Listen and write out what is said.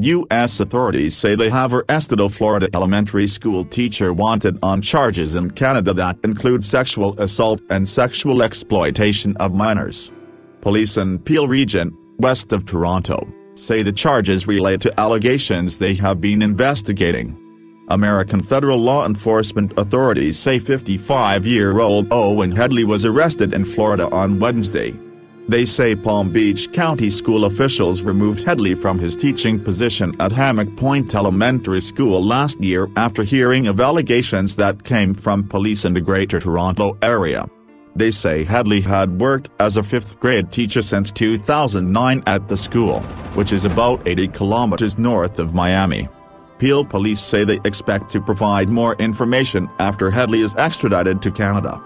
U.S. authorities say they have arrested a Florida elementary school teacher wanted on charges in Canada that include sexual assault and sexual exploitation of minors. Police in Peel Region, west of Toronto, say the charges relate to allegations they have been investigating. American federal law enforcement authorities say 55-year-old Owen Headley was arrested in Florida on Wednesday. They say Palm Beach County school officials removed Headley from his teaching position at Hammock Pointe Elementary School last year after hearing of allegations that came from police in the Greater Toronto area. They say Headley had worked as a fifth-grade teacher since 2009 at the school, which is about 80 kilometers north of Miami. Peel police say they expect to provide more information after Headley is extradited to Canada.